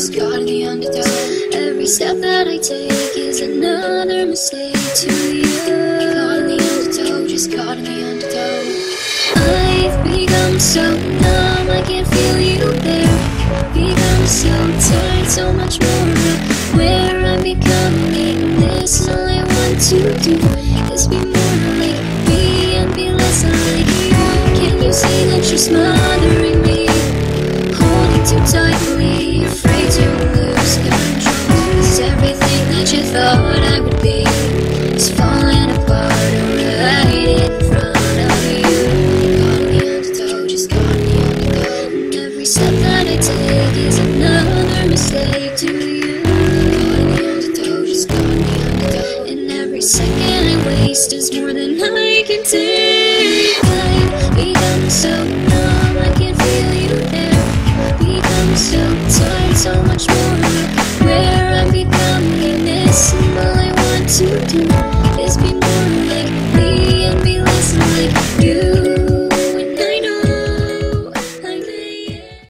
just caught in the undertow. Every step that I take is another mistake to you. Caught in the undertow, just caught in the undertow. I've become so numb, I can't feel you there. Become so tired, so much more where I'm becoming. This all I want to do is be more like me and be less like you. Can you see that you're smothering me? Holding too tightly, afraid that I take is another mistake to you. And every second I waste is more than I can take. I've become so numb, I can't feel you there. Become so